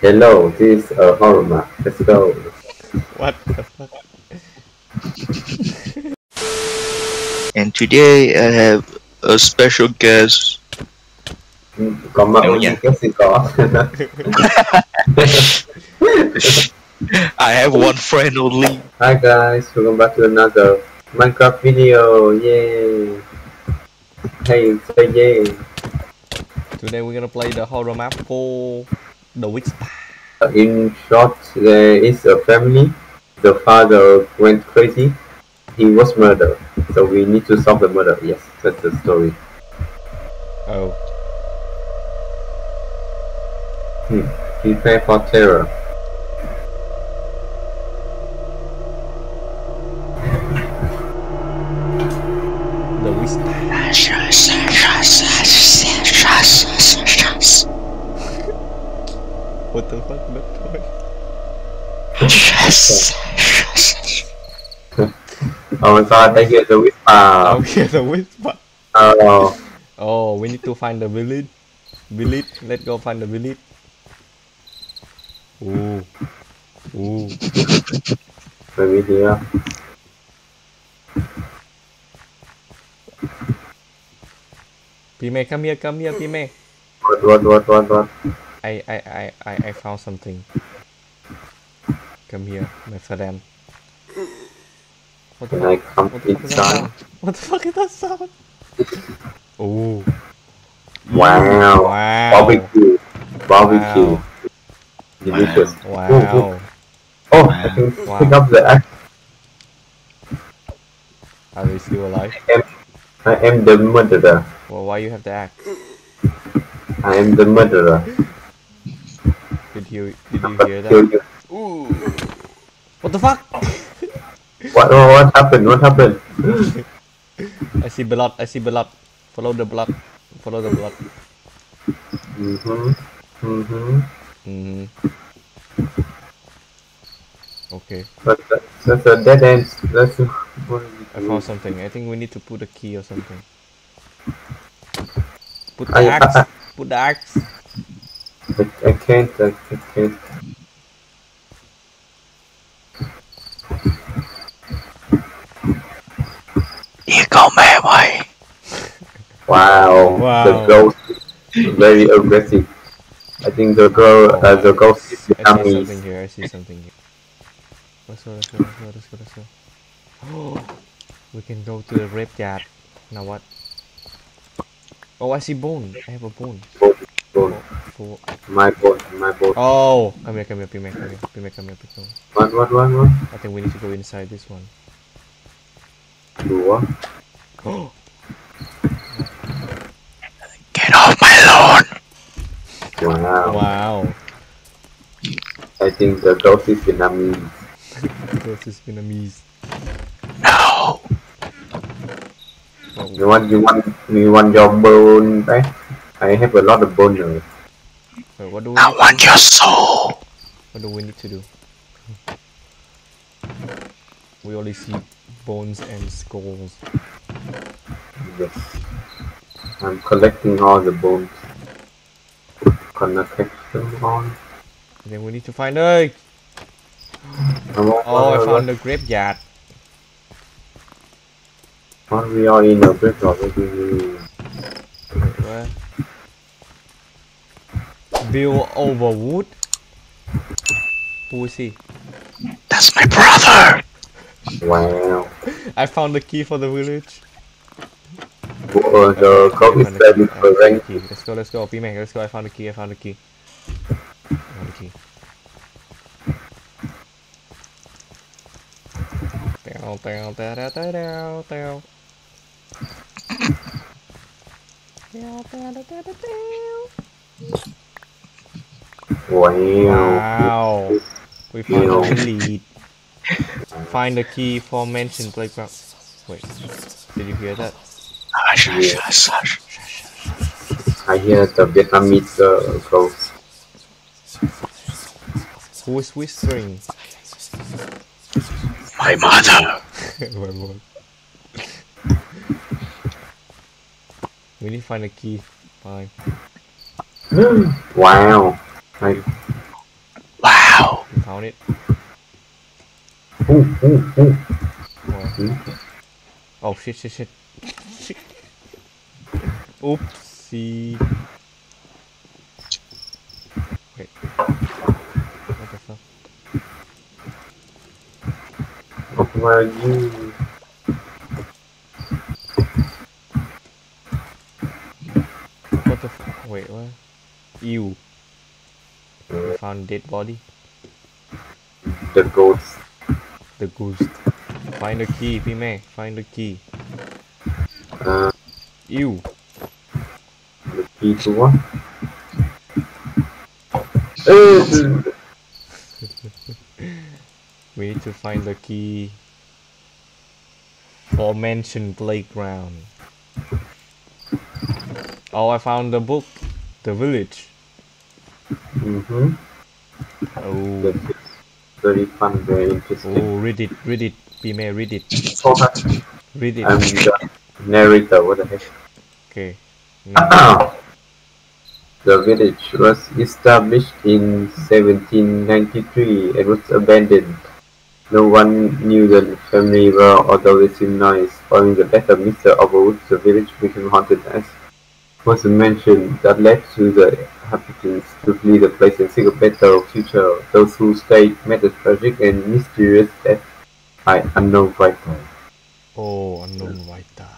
Hello, this is a horror map. Let's go. What the fuck? And today I have a special guest. Ừ, Còn mà Đâu ôn nhỉ? gì có. I have one friend only. Hi guys, welcome back to another Minecraft video. Yay! Hey, say yay! Today we're gonna play the horror map called The Witch. In short, there is a family. The father went crazy. He was murdered. So we need to solve the murder. Yes, that's the story. Oh, Hmm. Prepare for terror. Oh my god, I hear the whisper. Oh, yeah, the whisper. Oh, Oh, we need to find the village. Village. Let's go find the village. Ooh. Ooh. maybe here. Pime, come here, come here, Pime. What, what, what, what, what? I, I, I, I, I found something. Come here, my friend. What the Can I fuck? come What the fuck is that inside? sound? What the fuck is that sound? Ooh. Wow. Wow. Barbecue. Barbecue. Wow. Delicious. Wow. Oh, I can Wow. pick up the axe. Are we still alive? I am the murderer. Well, why you have the axe? I am the murderer. Did you did you hear that? Ooh. What the fuck? What, what, what happened? What happened? I see blood. I see blood. Follow the blood. Follow the blood. Mm-hmm. Mm-hmm. Mm-hmm. Okay. But that, that's a dead end. That's what I found something. I think we need to put a key or something. Put the I- axe. I- Put the axe. I, I can't. I, I can't. You go my way. Wow. Wow. The ghost is very aggressive. I think the girl, uh, the ghost is I see Vietnamese. something here. I see something here. Let's go. Let's go. Let's go. Let's go. Let's go. Oh, we can go to the graveyard. Now what? Oh, I see bone. I have a bone. Bone, bone. Oh, My boat, my boat. oh. come here, come here, Pime, come here, Pime, come here. What, what, what, what? I think we need to go inside this one. What? Oh, Get off my lawn. Wow. wow. I think the ghost is Vietnamese. This is Vietnamese. No. Oh, You want, you want, you want your bone back? I have a lot of bone now. wait, what do we I need, want your soul. what do we need to do? We only see bones and skulls. Yes. I'm collecting all the bones. Connect them on. And then we need to find a. Oh, I found the graveyard. What we all in a bit already. Wait, where? Bill Overwood. Who is he? That's my brother. Wow. I found the key for the village. Oh, the I ghost is found the very key, I found the foreign. key. Let's go, let's go. P-Mac, let's go. I found the key, I found the key. I found the key. Down, down, down, down, down, down, down. Down, down, down, down, down. Wow. Wow. We found the lead. Find the key for mansion playground. Wait, did you hear that? Hush, hush, hush, hush. I hear the Vietnamese uh, ghost. Who is whispering? My mother. One more. We need to find a key. Fine. wow. I, found it. Ooh, ooh, ooh. Where? Hmm? Oh shit shit shit. Oopsie. Wait. What the fuck? Oh my you. What the f- wait what? Ew. I found dead body. The ghost. The ghost. Find the key, Pime. Find the key. Uh, Ew. the key to what? We need to find the key for mentioned playground. Oh, I found the book. The village. Mm-hmm. Oh, That's very fun, very interesting. oh, read it, read it. Pime, read it, Oh, read it. I'm the narrator, what the heck? Okay. The village was established in 1793 and was abandoned. No one knew the family well, although it seemed nice. Following the death of Mr. Overwood, the village became haunted as was mentioned that led to the inhabitants to flee the place and seek a better future. Those who stayed met a tragic and mysterious death by unknown writer. oh, unknown writer.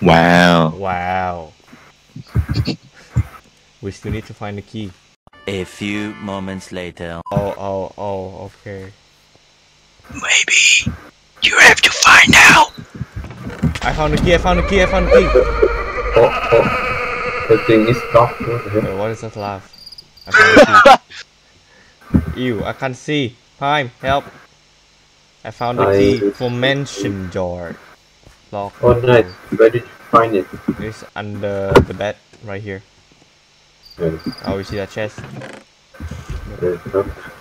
Wow. Wow. we still need to find the key. A few moments later. Oh, oh, oh, okay. Maybe you have to find out. I found the key, I found the key, I found the key. Oh, oh, the thing is stopped. What the heck? Wait, what is that laugh? I found the key. Ew, I can't see. Pime, help. I found the key for mansion jar. Lock. Oh, nice. Where did you find it? It's under the bed, right here. Yes, Oh, you see that chest? yes.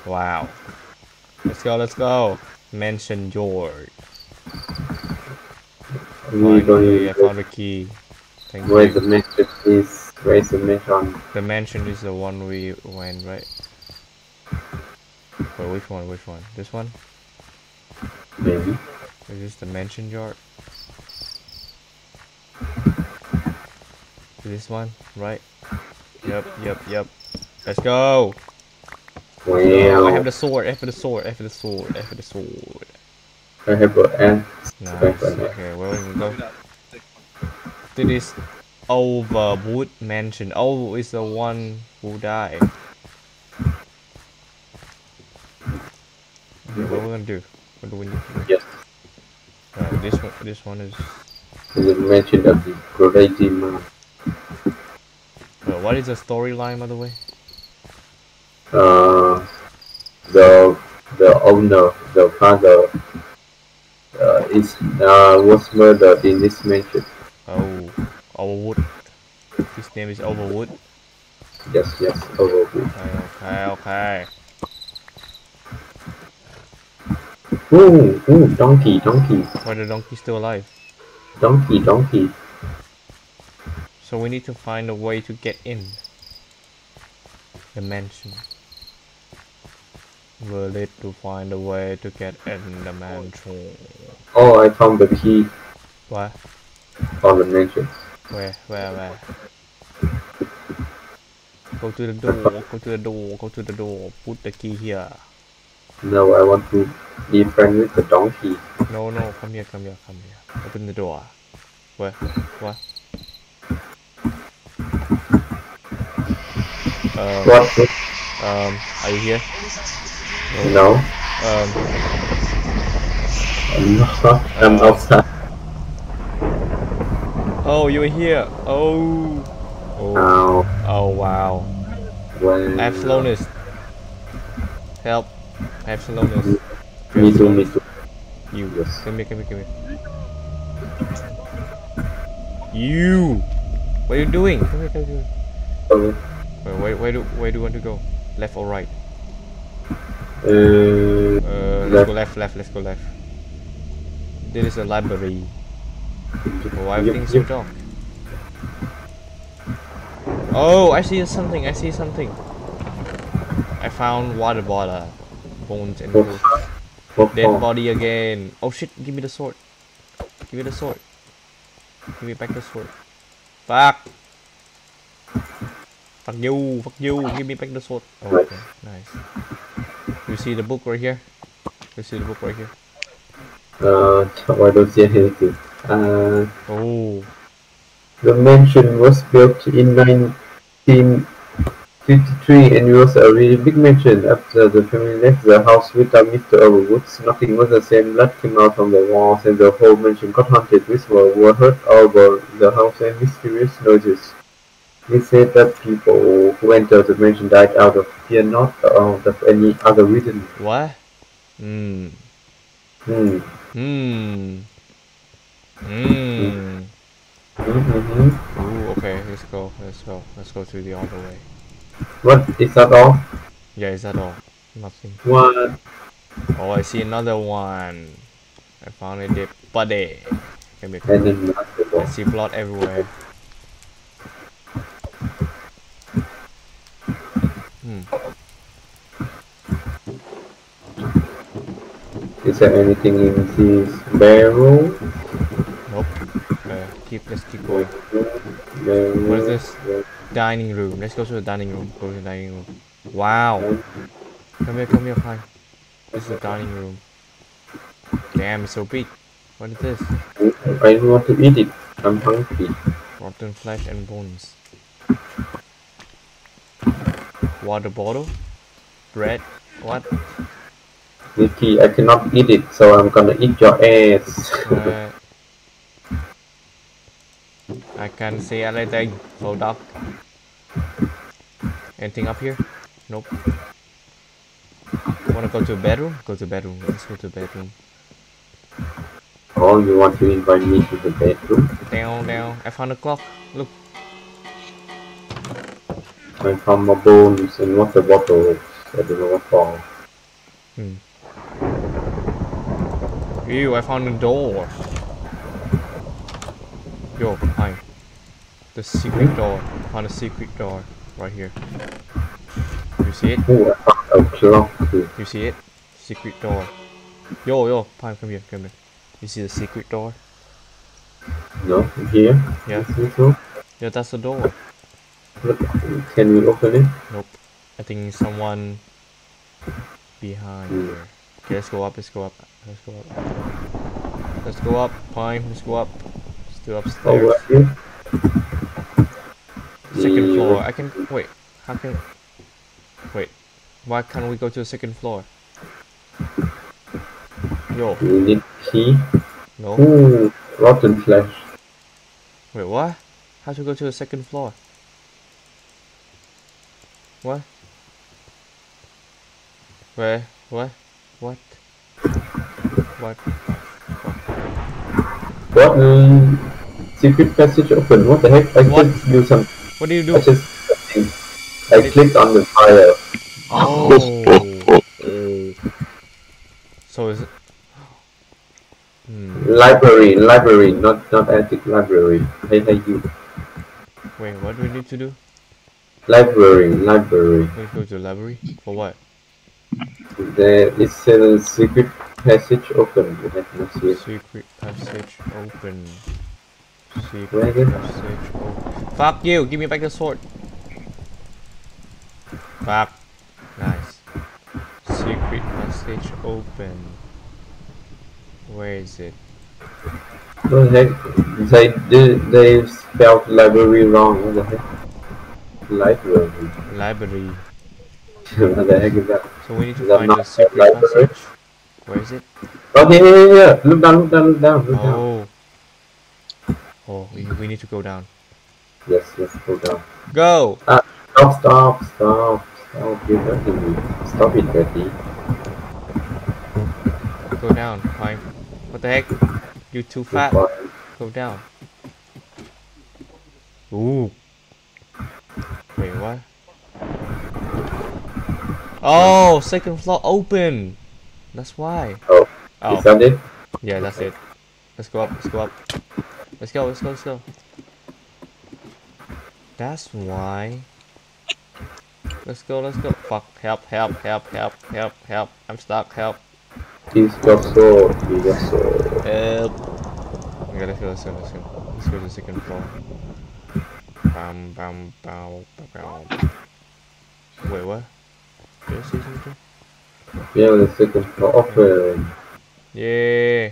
Wow. Let's go, let's go. Mansion George. Finally, I found the key. Thank where you. the message is. Where is the message? The mansion is the one we went, right? Wait, which one? Which one? This one? Maybe. Is this the mansion yard? This one, right? Yep, yep, yep. Let's go! Wow. Oh, I have the sword, F for the sword, F for the sword, F for the sword. I have an Nice. Back on that. Okay, where we go? To this Overwood mansion. Oh, is the one who died. What we gonna do? What do we need to do? Yes. Uh, this one, this one is. The mention of the crazy man. Uh, what is the storyline, by the way? Uh, the the owner, the father, uh, is uh, was murdered in this mansion. Overwood. His name is Overwood. Yes, yes, Overwood. Okay, okay, okay. Ooh, ooh, donkey, donkey, Why the donkey still alive? donkey, donkey. So we need to find a way to get in the mansion. We'll need to find a way to get in the mansion. Oh, I found the key What? on the mansion. Where? Where? Where? Go to the door. Go to the door. Go to the door. Put the key here. No, I want to be friends with the donkey. No, no. Come here. Come here. Come here. Open the door. Where? What? Um, What? um, are you here? No, Um, I'm not. I'm outside. Oh, you're here. Oh. Oh. Now, Oh, wow. when I have slowness. Help. I have slowness. You Me too, me too. You. Yes. Come here, come here, come here. You. What are you doing? Come here, come here. Okay. Wait, where, where do where do you want to go? Left or right? Uh, Uh, let's go left, left. Let's go left. This is a library. Oh, why Yep, so yep. dark? Oh, I see something. I see something. I found water bottle. bones and. Dead body again. Oh shit, give me the sword. Give me the sword. Give me back the sword. Fuck. Fuck you, fuck you, give me back the sword. Oh, okay, nice. You see the book right here? You see the book right here? Uh, I don't see? Uh, Oh, the mansion was built in 1953 and it was a really big mansion. After the family left the house without Mr. Overwoods, nothing was the same. Blood came out from the walls and the whole mansion got haunted. Whispers were heard all over the house and mysterious noises. He said that people who entered the mansion died out of fear, not out of any other reason. what? Hmm. Hmm. Hmm. Hmm. Mm-hmm. Ooh, okay, let's go, let's go, let's go to the other way. What is that all? Yeah, is that all? Nothing. What? Oh, I see another one. I found a dead body. Come here, come And here. then I see blood everywhere. Hmm. Is there anything in this barrel? Keep, let's keep going. What is this? Dining room. Let's go to the dining room. Go to the dining room. Wow. Come here, come here, Pi. This is the dining room. Damn, it's so big. What is this? I don't want to eat it. I'm hungry. Rotten flesh and bones. Water bottle? Bread? What? Nikki, I cannot eat it, so I'm gonna eat your ass. Uh, I can't see anything. So up. Anything up here? Nope. Wanna go to bedroom? Go to bedroom. Let's go to bedroom. oh, you want to invite me to the bedroom? Down, down. I found a clock. Look. I found my bones and water bottles. I don't know what for. Hmm. Ew, I found a door. Yo, hi. The secret door. Found a secret door right here. You see it? Oh, I found a clock. too. You see it? Secret door. Yo, yo, Pime, come here, come here. You see the secret door? No, here. Yeah. So? Yeah, that's the door. Look, can we open it? Nope. I think someone behind Hmm. here. Okay, let's go up, let's go up. Let's go up. Let's go up, Pime, let's go up. Still Oh, upstairs. here? Second floor. I can wait. How can? Wait. Why can't we go to the second floor? Yo, We need key. no. Ooh, rotten flesh. Wait, what? How to go to the second floor? What? Where? What? What? What? What? Um, secret passage open. What the heck? I What? just do some. What do you I do? just. I clicked on the fire. Oh. So is it? Hmm. Library, library, not not attic. Library. Hey, hey, you. Wait, what do we need to do? Library, library. We go to the library for what? There is a secret passage open. Have to see it. Secret passage open. Secret passage open. Fuck you! Give me back the sword. Fuck. Nice. Secret passage open. Where is it? What the heck? They they, they spelled library wrong. What the heck? Library. Library. what the heck is that? So we need to Is find the secret library? passage. Where is it? Oh yeah, yeah, yeah. Look down, look down, look down, look down. Oh. Oh, we, we need to go down. Yes, yes, go down. Go! Ah, stop, stop, stop, stop. You're hurting me. Stop it, Betty. Go down. Fine. What the heck? You too fat. Go down. Ooh. Wait, what? Oh, second floor open. That's why. Oh. Oh, Is that it? yeah, that's it. Let's go up. Let's go up. Let's go. Let's go. Let's go. That's why. Let's go, let's go. Fuck, help, help, help, help, help, help. I'm stuck, help. He's got sword. He got sword. Help. Okay, let's go, let's go, let's go. Let's go to the second floor. Bam, bam, bam, bam, bam. Wait, what? Did I say something? Yeah, the second floor open. Yeah,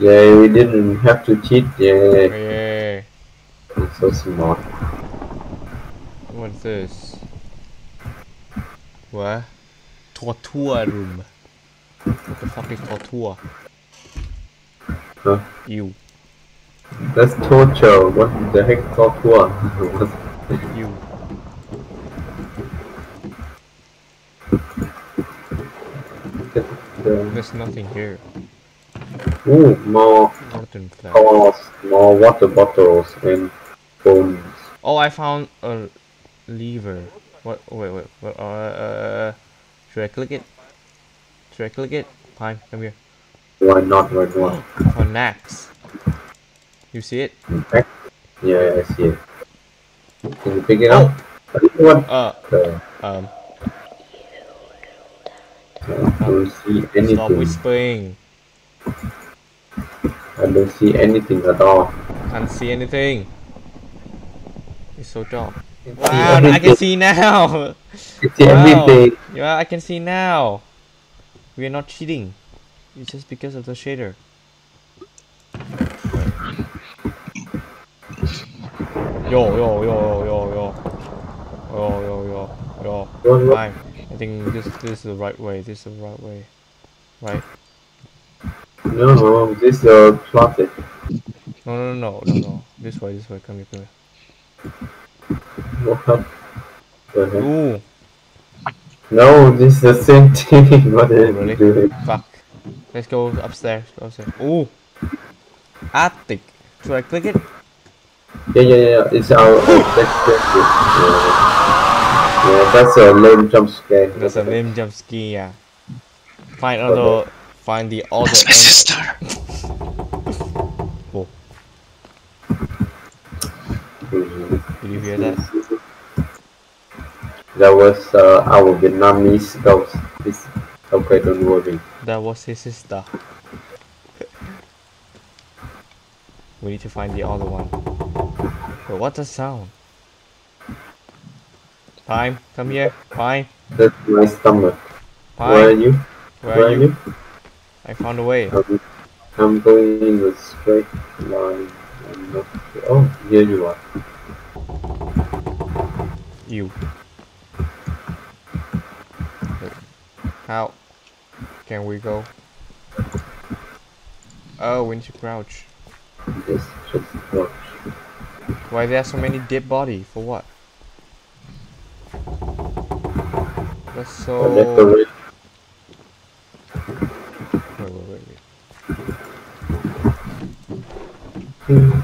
Yeah, we didn't have to cheat. Yeah, yeah. It's so smart. What's this? What? Torture room. What the fuck is torture? Huh? You, That's torture. What the heck torture? you. The- There's nothing here. Ooh, more Northern more water bottles and phones. Oh, I found a lever. What? Wait, wait. what, Uh, uh, should I click it? Should I click it? Pime, come here. Why not? Why not? Nax. You see it? Yeah, I see it. Can you pick it up? I didn't Uh, the. um, I don't see anything. stop whispering. I don't see anything at all. Can't see anything. It's so dark. Wow, see I can see now. I Wow. everything. Yeah, I can see now. We are not cheating. It's just because of the shader. Yo, yo, yo, yo, yo, yo. Yo, yo, yo, yo. What, what? Fine. I think this, this is the right way. This is the right way. Right? No, no, this is a closet. No, no, no, no, no. This way, this way. Come here, come here. What the heck? Ooh, No, this is the same thing. what are you really? doing? Fuck. Let's go upstairs. Go upstairs. Ooh. Attic. Should I click it? Yeah, yeah, yeah. It's our. That's, that's it. Yeah. yeah, that's a lame jump scare. There's a lame jump scare. Yeah. Find other. Find the other. That's my sister. Mhm. Did you hear that? That was uh, our Vietnamese ghost. Okay, don't worry. That was his sister. we need to find the other one. But what's the sound? Pime, come here. Pime, That's my stomach. Where are you? where are you? I found a way. I'm, I'm going in a straight line. Not. Oh, here you are. You. Wait. How can we go? Oh, we need to crouch. Just, just watch. Why there are so many dead body? For what? That's so. That's the way. Wait, wait, wait, wait. Is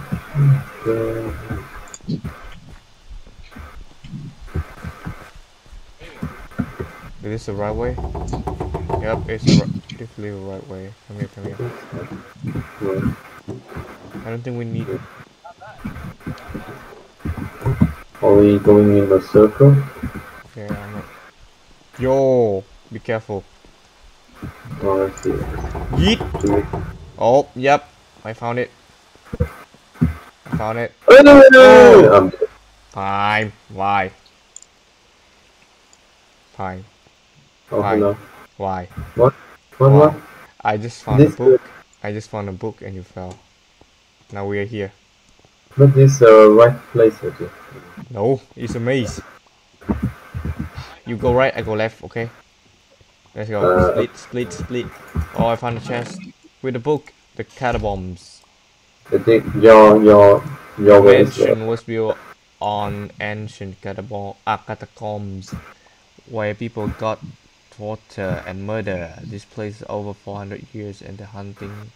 the right way? Yep, it's the ri- definitely the right way. Come here, come here. Yeah. I don't think we need. Are we going in a circle? Okay, I'm not. Yo, be careful. Oh, I see. Yeet. Oh, yep, I found it. I found it. Oh! Um, Pime. Why? Pime. Oh, Fine. no. Why? What, Why? what? I just found a This book. I just found a book and you fell. Now we are here. But this uh, right place, guess. No, it's a maze. You go right, I go left, okay? Let's go. Uh, split, split, split. Oh, I found a chest with a book. The catacombs. I think your, your, your. Mansion was built on ancient ah, catacombs where people got torture and murder. This place is over 400 years and the hunting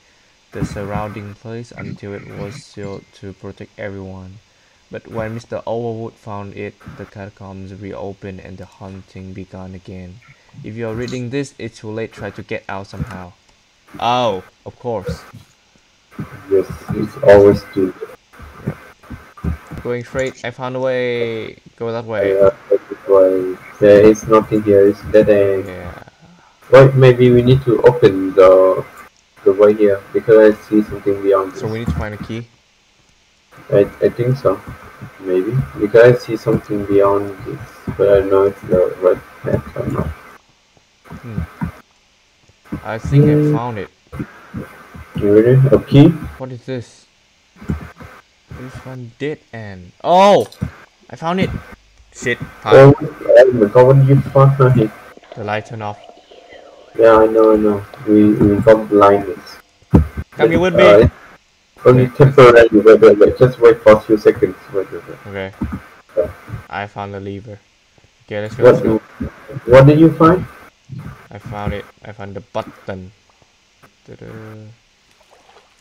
the surrounding place until it was sealed to protect everyone. But when Mr. Overwood found it, the catacombs reopened and the hunting began again. If you're reading this, it's too late. Try to get out somehow. Oh, of course. Yes, it's always do. Going straight. I found a way. Go that way. Uh, Well, there is nothing here. It's dead end. Yeah. Wait, maybe we need to open the the way here because I see something beyond this. So we need to find a key. I, I think so. Maybe. Because I see something beyond this. But I don't know if the right path or not. I think I Mm. found it. You ready? A key? What is this? This one dead end. Oh! I found it! Shit. Pime. oh my god, what did you find? The light turned off. Yeah, I know, I know. We, we got blindness. Come here with me. Uh, only temporarily, wait, wait, wait. Just wait for a few seconds. Wait, wait, wait. Okay. I found the lever. Okay, let's go. What, Let's go. what did you find? I found it. I found the button. Ta-da.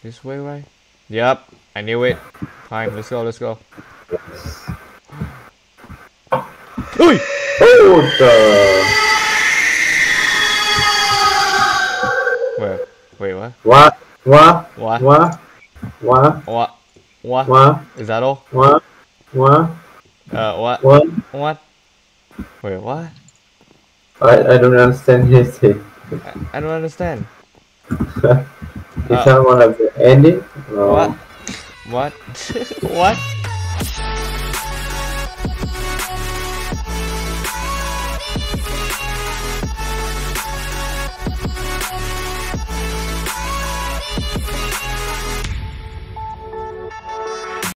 This way, right? Yep. I knew it. Fine. Let's go. Let's go. Oi! Oh, the... Where? Wait, what? What? What? What? What? What? What? What? What? Is that all? What? What? Uh, what? What? What? Wait, what? I, I don't understand his thing. I, I don't understand. Is that one of the ending? No. What? What? what?